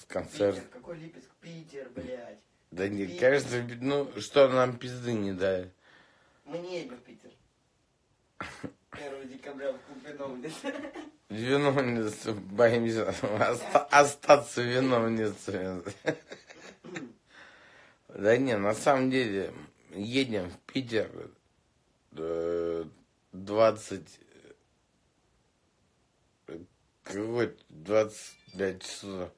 с концерта. Питер, какой Липецк? Питер, блядь. Да не, Питер. кажется, ну, что нам пизды не дали. Мы не едем в Питер. 1 декабря в клубе Новлес. Виновница, боимся оста- остаться виновницей. Да не, на самом деле, едем в Питер э, 20... э, Какой 25 часов.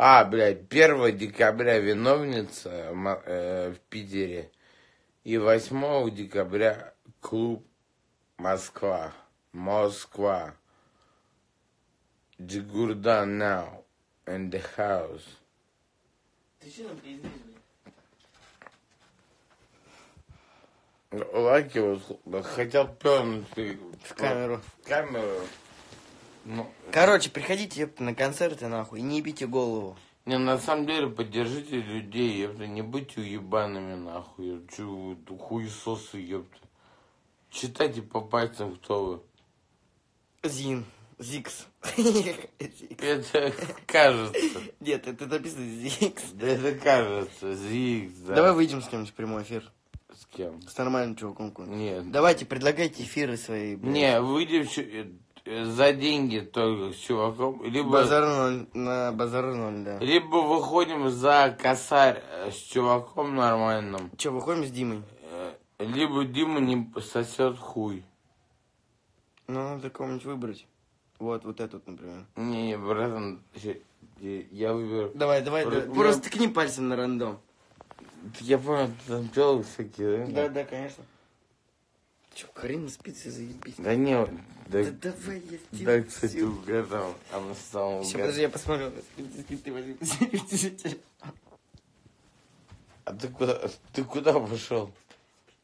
А, блядь, 1 декабря виновница э, в Питере. И 8 декабря клуб Москва. Москва. Джигурда now in the house. Ты что нам пиздишь, блядь? Лайки вот хотел пернуть В камеру. В камеру. Ну, Короче, приходите, ёпта, на концерты, нахуй, и не ебите голову. не, на самом деле, поддержите людей, ёпта, не будьте уебанами, нахуй, ёпта, чё хуесосы, ёпта. Читайте по пальцам, кто вы. Зин. Зикс. Это кажется. Нет, это написано Зикс. Да это кажется. Зикс, да. Давай выйдем с кем-нибудь в прямой эфир. С кем? С нормальным чуваком. Нет. Давайте, предлагайте эфиры свои. блядь. Не, выйдем э, за деньги только с чуваком. Либо, Базар ноль, на базар ноль, да. либо выходим за косарь э, с чуваком нормальным. Че, выходим с Димой? э, Либо Дима не сосет хуй. Ну, надо кого-нибудь выбрать. Вот, вот этот, например. Не, братан, я- выберу. Давай, давай, Просто я- Просто ткни пальцем на рандом. Я понял, ты там пел всякие, да? Да, да, конечно. Че, Карина спицы заебись. Да не, да, Да давай, я да, сделаю кстати, всё. угадал. Она стала Сейчас, угадал. подожди, я посмотрю. А ты куда, ты куда пошел?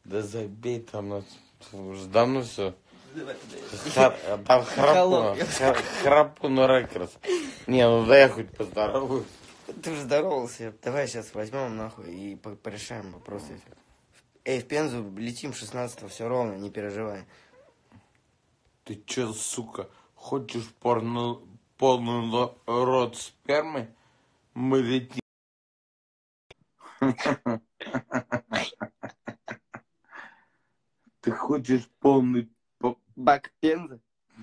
Да забей там, нас уже давно все. Давай, давай. Хар- а Там храпу, храпу на рекордс. Не, ну да я хоть поздороваюсь. Ты уже здоровался. Давай сейчас возьмем нахуй и по- порешаем вопросы. Эй, в Пензу летим 16 все ровно, не переживай. Ты че, сука, хочешь порно, полный рот спермы? Мы летим. Ты хочешь полный... по- Бак Пенза?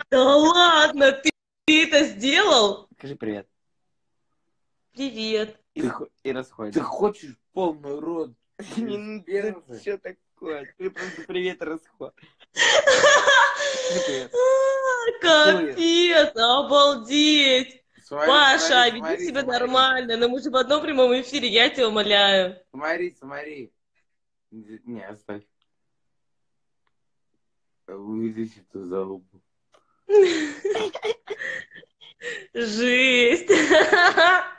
Да ладно, ты, ты это сделал? Скажи привет. Привет. И, и расходишь. Ты хочешь полный рот? Пензы? что такое? Ты просто привет расход. Капец, обалдеть. Смотри, Паша, смотри, веди смотри, себя смотри. нормально, но мы же в одном прямом эфире, я тебя умоляю. Смотри, смотри. Не, оставь. Вылечи эту залупу. Жесть.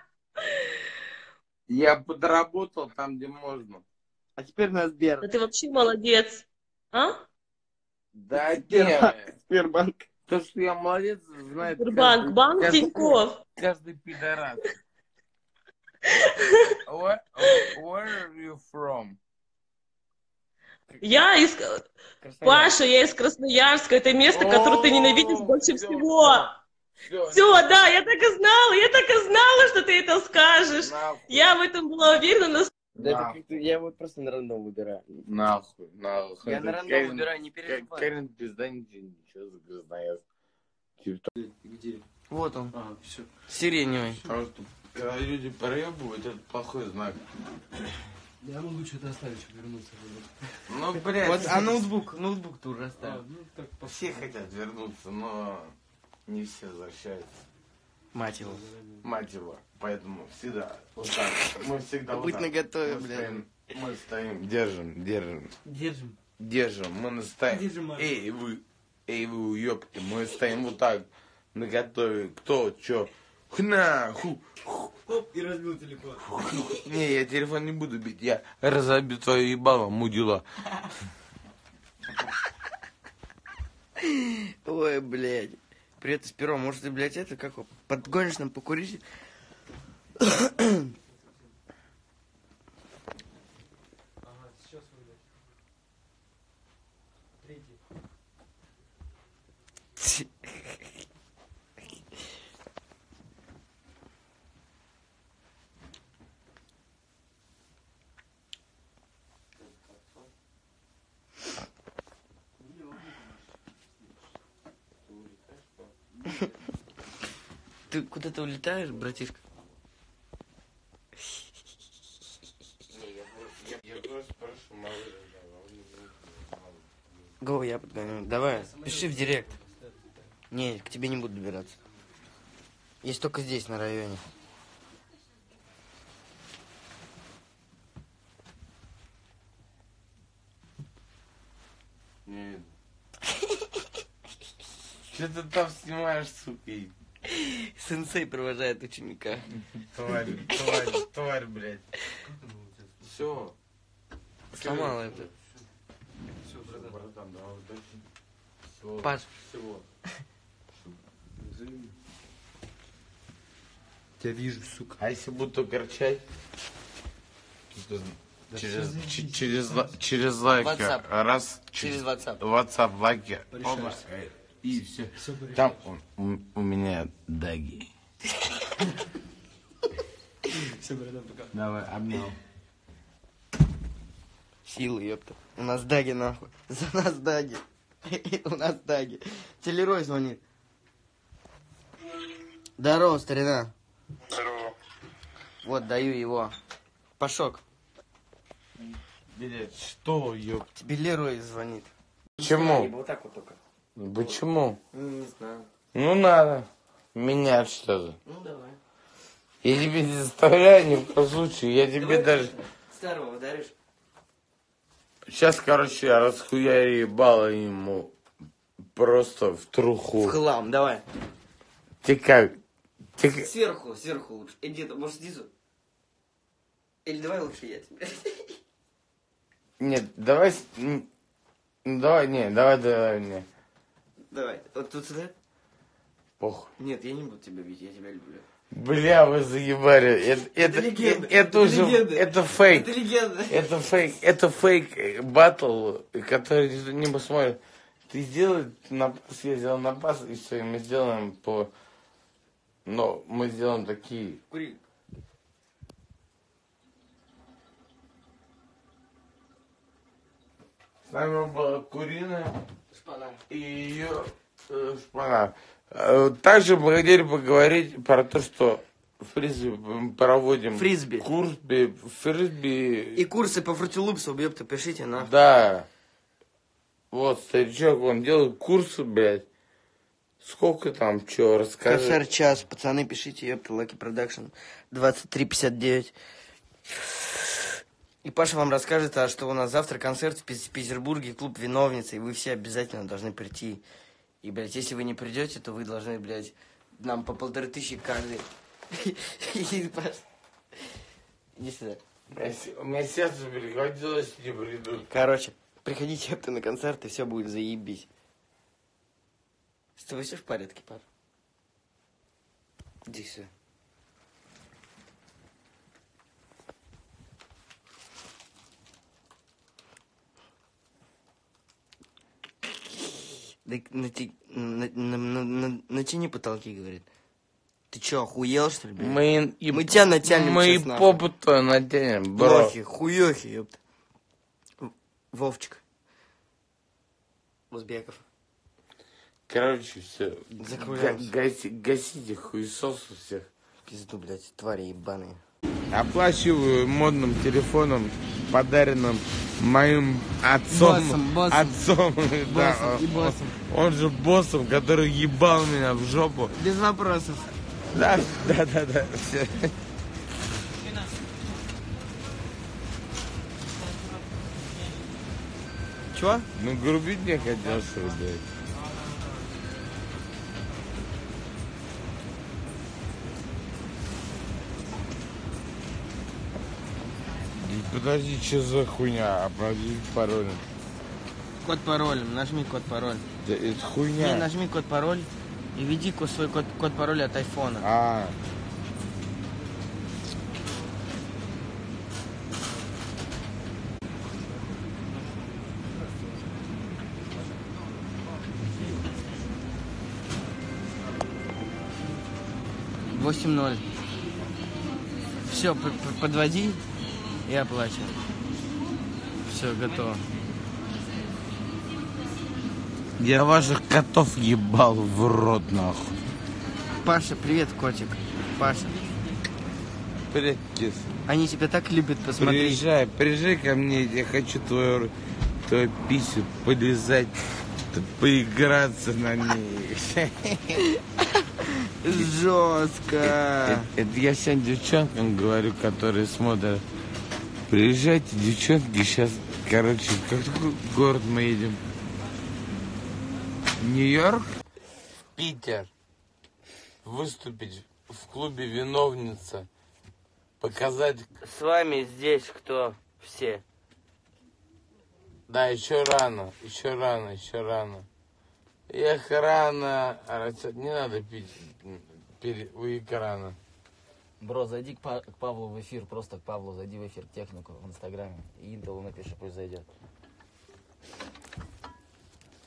Я подработал там, где можно. А теперь на Сбер. Да ты вообще молодец. А? Да Сбербанк. нет. Сбербанк. То, что я молодец, знает Сбербанк, каждый- банк каждый- Тинькофф. Каждый пидорас. Where, where are you from? Я из... Паша, я из Красноярска. Это место, которое ты ненавидишь больше всего. Все, Все, да, я так и знала, я так и знала, что ты это скажешь. Я в этом была уверена на Да это как-то я вот просто на рандом выбираю. Нахуй, нахуй. Я на рандом Карин- выбираю, не переживай. Карин пизда ничего, ничего за Красноярск. Типа Где? Вот он. А, все. Сиреневый. Что когда люди проебывают, это плохой знак. Я могу что-то оставить, чтобы вернуться. Ну, блядь. Вот, а ноутбук, ноутбук ты уже А, оставил. ну так Все хотят вернуться, но не все возвращаются. Мать его. Мать его. Поэтому всегда вот так. Мы всегда вот Быть так. наготове, мы блядь. стоим, мы стоим, держим, держим, Держим. держим. Мы настоим. Держим. Эй, вы, эй, вы уёбки, мы стоим вот так, наготове. Кто, чё? Хна, ху, ху, Хоп, и разбил телефон. Не, я телефон не буду бить, я разобью твое ебало, мудила. Ой, блядь. Привет из перо. Может, ты, блядь, это как его, подгонишь нам покурить? Ага, сейчас выйдет. Третий. Ты куда-то улетаешь, братишка? Я просто прошу малыша, Го, я подгоню. Давай, пиши в директ. Не, к тебе не буду добираться. Есть только здесь, на районе. Не видно. Что ты там снимаешь, сука? и- Сенсей провожает ученика. Тварь, тварь, тварь, блядь. Как там у тебя? Все. Сломал это. Удачи. Всего. Паш, Всего. тебя вижу, сука. А если буду горчать? то Да Через, через, через лайки. WhatsApp. Раз. Через WhatsApp. WhatsApp лайки. Оба. И все. Все. Там у, у- у меня даги. Все, братан, пока. Давай, обнял. Силы, ёпта. У нас даги, нахуй. За нас даги. У нас даги. Телерой звонит. Здорово, старина. Здорово. Вот, даю его. Пашок, Блять, что, ёп? тебе Лерой звонит. Почему? Вот так вот только. Почему? Ну, не знаю. Ну надо. Менять что-то. Ну, давай. Я тебе не заставляю ни в коем случае. Я тебе даже... Старого ударишь? Сейчас, короче, я расхуярю ебало ему просто в труху. В хлам, давай. Ты как? Ты как? Сверху, сверху лучше. Иди, может, снизу? Или давай лучше я тебе. Нет, давай... м, Давай, не, давай, давай, не. Давай. Вот тут сюда? Похуй. Нет, я не буду тебя бить, я тебя люблю. Бля, вы заебали. Это, это, легенда, это, это уже... легенда. Это фейк. Это легенда. Это фейк, это фейк э, батл, который не посмотрит. Ты сделай на пас, я сделал на пас, и все, и мы сделаем по... Но мы сделаем такие. Кури. С нами была Куриная Шпана. и ее э, шпана. Также мы хотели поговорить про то, что фрисби мы проводим Фрисби. курс би- фрисби. И курсы по фрутилупсу, ёпта, пишите нахуй. Да. Вот, старичок, он делает курсы, блядь. Сколько там, чё, расскажи. Косарь час, пацаны, пишите, ёпта, Lucky Production 2359. И Паша вам расскажет, а что у нас завтра концерт в Петербурге, клуб «Виновница», и вы все обязательно должны прийти. И, блядь, если вы не придете, то вы должны, блядь, нам по полторы тысячи каждый. Иди сюда. У меня сердце перехватилось, не приду. Короче, приходите, ёпта, на концерт, и все будет заебись. С тобой все в порядке, Паш? Иди сюда. Натяни потолки, говорит. Ты чё, охуел, что ли, блядь? Мы, и, Мы тебя натянем Мы и попу-то натянем, бро. Блохи, хуёхи, ёпта. Вовчик. Узбеков. Короче, все. Закругляемся. Гаси, гасите хуесосу всех. Пизду, блядь, твари ебаные. Оплачиваю модным телефоном, подаренным моим отцом. Боссом, боссом. Отцом, да. Боссом и боссом. Он, он же боссом, который ебал меня в жопу. Без вопросов. Да, да, да, да. всё. Чё? Ну, грубить не хотел, что ли, блядь. Подожди, что за хуйня? Обновить пароль. Код пароль, нажми код пароль. Да это Не, хуйня. нажми код пароль и введи свой код, код пароль от айфона. А, Восемь ноль. Все, подводи и оплачивай. Все, готово. я ваших котов ебал в рот, нахуй. Паша, привет, котик. Паша. Привет, кис. Они тебя так любят посмотреть. Приезжай, приезжай ко мне, я хочу твою, твою писю полизать, поиграться на ней. Жестко. Это, это я всем девчонкам говорю, которые смотрят. Приезжайте, девчонки, сейчас, короче, в какой город мы едем? Нью-Йорк? В Питер. Выступить в клубе «Виновница». Показать... С вами здесь кто? Все. Да, еще рано, еще рано, еще рано. Эх, рано. А, Не надо пить пере- у экрана. Бро, зайди к, Па- к Павлу в эфир, просто к Павлу зайди в эфир технику в инстаграме. И Интелу напиши, пусть зайдет.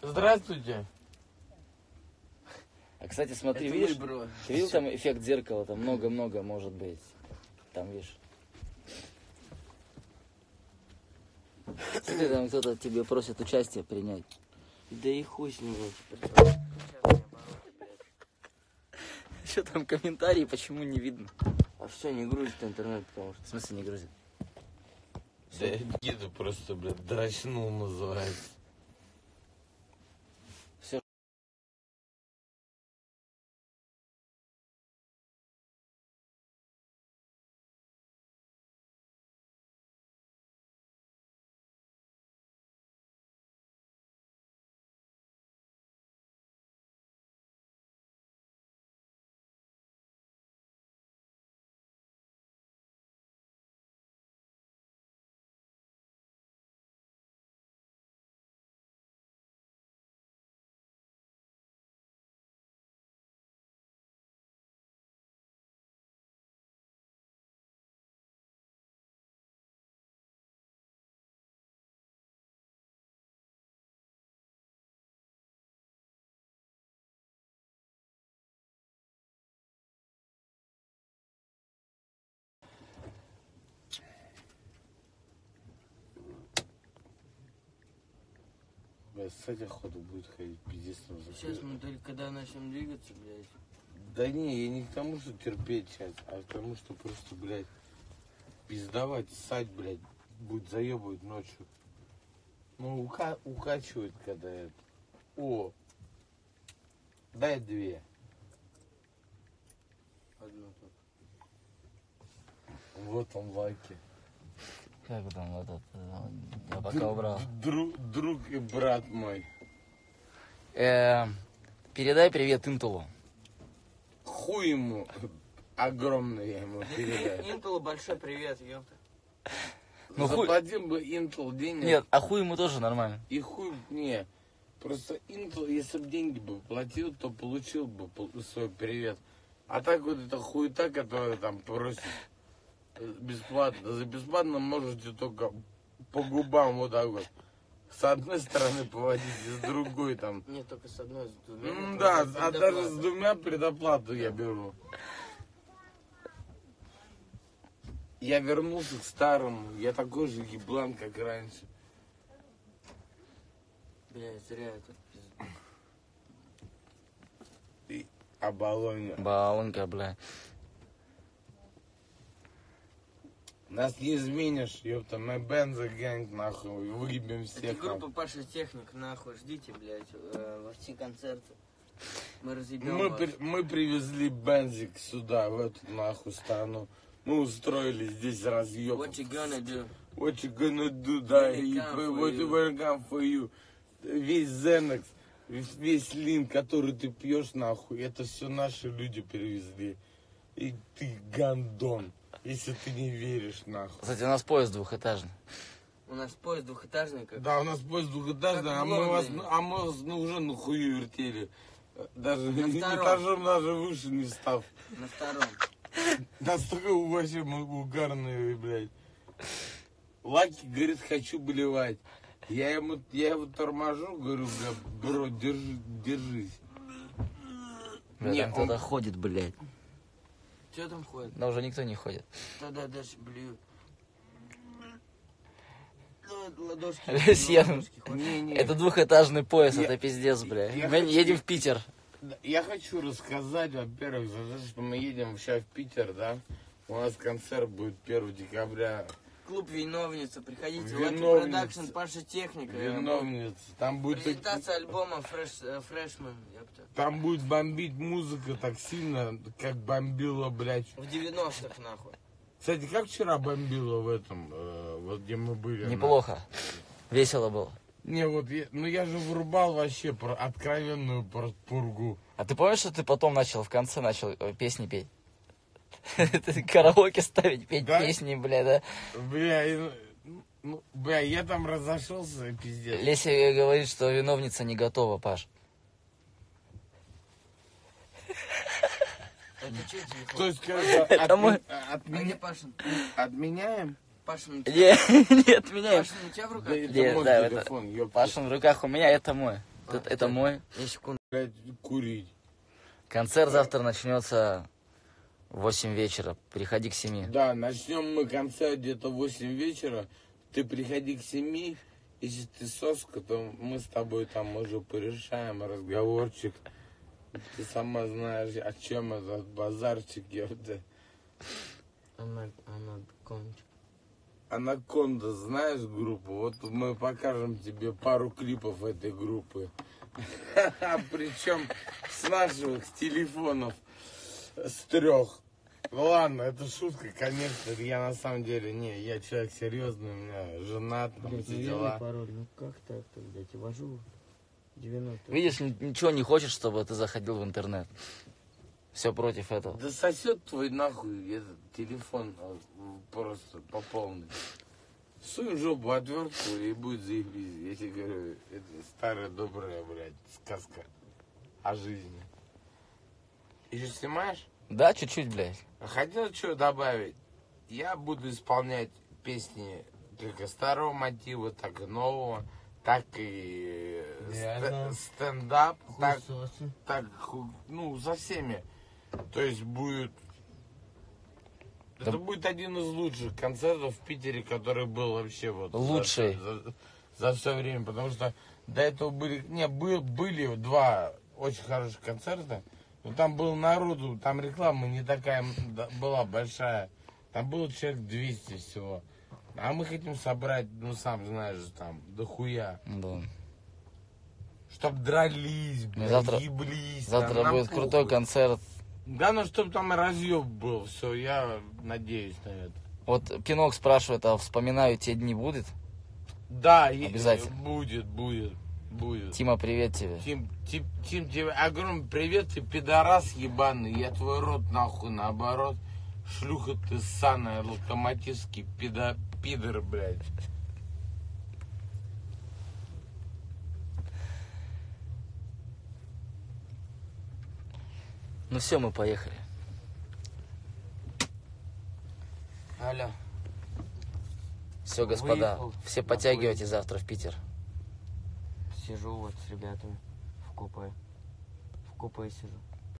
Здравствуйте. А кстати, смотри, Это видишь, мой бро. ты видел там эффект зеркала, там много-много может быть. Там, видишь. Смотри, там кто-то тебе просит участие принять. Да и хуй с него. Что там комментарии, почему не видно? А все, не грузит интернет, потому что... В смысле не грузит? Да деду просто, блядь, дрочнул называется. Блядь, кстати, охота будет ходить, пиздец Сейчас мы только когда начнем двигаться, блядь. Да не, я не к тому, что терпеть сейчас, а к тому, что просто, блядь, пиздовать, ссать, блядь, будет заебывать ночью. Ну, ука- укачивает, когда это. О, дай две. Одну только. Вот он, лайки. Как там этот? э, Я пока убрал. Друг, друг и брат мой. Э, передай привет Интелу. Хуй ему огромный я ему передаю. Интелу большой привет, ёпта. Ну, хуй- Заплатил бы Intel денег. Нет, а хуй ему тоже нормально. И хуй, не. Просто Intel, если бы деньги бы платил, то получил бы свой привет. А так вот эта хуета, которая там просит бесплатно. За бесплатно можете только по губам вот так вот. С одной стороны поводить, и с другой там. Нет, только с одной, с двумя. М, не Да, а даже с двумя предоплату я беру. Я вернулся к старому. Я такой же еблан, как раньше. Блядь, зря это. пиздец. Оболоня. Балонка, бля. Нас не изменишь, ёпта. Мы бензо гэнг, нахуй. Выебем Это всех. группа нахуй. Паша Техник, нахуй, ждите, блядь, э, во все концерты. Мы разъебем Мы, вас. при- мы привезли бензик сюда, в эту нахуй страну. Мы устроили здесь разъеб. What you gonna do? What you gonna do, да, и what you. will come for you. Весь Зенекс, весь лин, который ты пьешь, нахуй, это все наши люди привезли. И ты гандон. Если ты не веришь, нахуй. Кстати, у нас поезд двухэтажный. У нас поезд двухэтажный, как... Да, у нас поезд двухэтажный, Как а мы вас, а мы вас ну, уже на хую вертели. Даже втором. этажом даже выше не став. На втором. Настолько вообще мы угарные, блядь. Лаки говорит, хочу болевать. Я ему, я его торможу, говорю, бля, бро, держи, держись. Бля, Не, там он- кто-то ходит, блядь. Что там ходит? Да уже никто не ходит. Тогда дальше блюют. Ну, ладошки. Ходят. Не, не. Это двухэтажный Я- это пиздец, бля. я Мы хочу- едем в Питер. Я хочу рассказать, во-первых, за то, что мы едем сейчас в Питер, да? У нас концерт будет 1 декабря. Клуб Виновница. Приходите. Виновница. Lucky Production, Паша Техник. Виновница. Там будет, Презентация альбома Fresh, э, Freshman. ёпта. там будет бомбить музыка так сильно, как бомбила, блядь. В 90-х, нахуй. Кстати, как вчера бомбило в этом, э, вот где мы были? на- Неплохо. Весело было. Не, вот, я, ну я же врубал вообще про откровенную пор- пургу. А ты помнишь, что ты потом начал, в конце начал э, песни петь? Караоке ставить, петь Да? песни, бля, да? Бля, и, ну, бля, я там разошелся, пиздец. Леся говорит, что виновница не готова, Паш. Это что телефон? То есть, Это. А отменяем? Пашин, у тебя- Не, не отменяй. Пашин, у тебя в Да руках? это Не, мой да, это- телефон, ёпта. Пашин в руках у меня, это мой. А, Это, это мой. Я секунду. Блядь, курить. Концерт завтра начнется 8 вечера. Приходи к 7. Да, начнем мы концерт где-то в 8 вечера. Ты приходи к 7. Если ты соска, то мы с тобой там уже порешаем разговорчик. Ты сама знаешь, о чем этот базарчик, ёпта. Она, она кончик. Анаконда, знаешь группу? Вот мы покажем тебе пару клипов этой группы. Причем с наших телефонов, с трех. Ну ладно, это шутка, конечно. Я на самом деле, не, я человек серьезный, у меня женат, там все дела. пароль, ну как так-то, блядь, ввожу 90. Видишь, ни- ничего не хочешь, чтобы ты заходил в интернет. Все против этого. Да сосет твой нахуй этот телефон а, просто по полной. Сунь в жопу отвертку и будет заебись. Я тебе говорю, это старая добрая, блядь, сказка о жизни. Еще снимаешь? Да, чуть-чуть, блядь. А Хотел что добавить? Я буду исполнять песни как и старого мотива, так и нового, так и ст- стендап, так, так, ну, со всеми. То есть будет... Да. Это будет один из лучших концертов в Питере, который был вообще вот... за- Лучший. За, все время, потому что до этого были... Не, был, были два очень хороших концерта, но там был народу, там реклама не такая была большая. Там было человек 200 всего. А мы хотим собрать, ну, сам знаешь, там, дохуя. Да. Чтоб дрались, блядь, завтра- еблись. Завтра там, будет похуй. крутой концерт. Да, ну чтоб там разъеб был, все, я надеюсь на это. Вот Пинок спрашивает, а вспоминаю те дни будет? Да, Обязательно. будет, будет, будет. Тима, привет тебе. Тим, Тим, Тим, тебе огромный привет, ты пидорас ебаный, я твой рот нахуй наоборот. Шлюха ты ссаная, локомотивский пидо, пидор, блядь. Ну все, мы поехали. Алло. Все, господа, Выехал все на подтягивайтесь завтра в Питер. Сижу вот с ребятами в купе. В купе сижу.